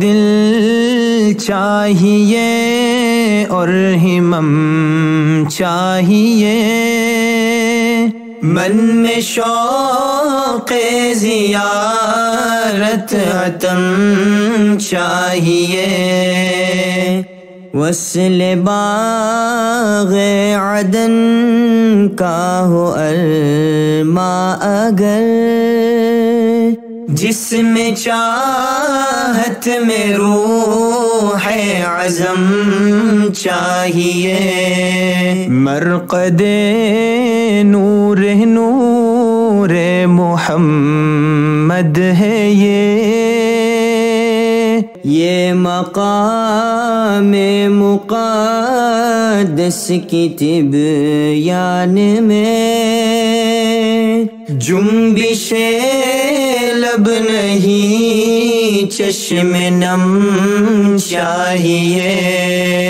दिल चाहिए और हिमम चाहिए मन में शौक जियारत अतम चाहिए वसल बाग अदन का हो अरमा अगर जिसमें चाहत में रूह आज़म चाहिए। मरकद नूर नूर मोहम्मद है ये। ये मकाम मुक़द्दस की तिबयान में। जुम्बिश लब नहीं चश्म नम चाहिए